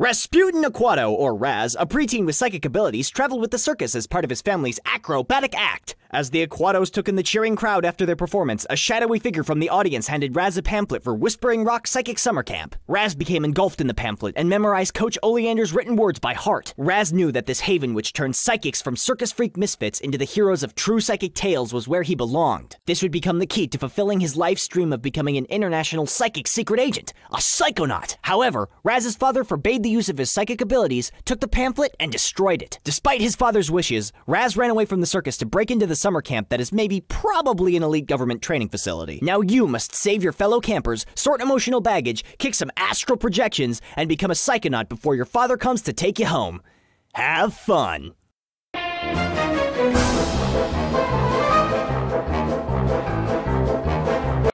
Razputin Aquato, or Raz, a preteen with psychic abilities, traveled with the circus as part of his family's acrobatic act. As the Aquatos took in the cheering crowd after their performance, a shadowy figure from the audience handed Raz a pamphlet for Whispering Rock Psychic Summer Camp. Raz became engulfed in the pamphlet and memorized Coach Oleander's written words by heart. Raz knew that this haven which turned psychics from circus freak misfits into the heroes of true psychic tales was where he belonged. This would become the key to fulfilling his life's dream of becoming an international psychic secret agent, a psychonaut. However, Raz's father forbade the use of his psychic abilities, took the pamphlet, and destroyed it. Despite his father's wishes, Raz ran away from the circus to break into the summer camp that is maybe probably an elite government training facility. Now you must save your fellow campers, sort emotional baggage, kick some astral projections, and become a psychonaut before your father comes to take you home. Have fun!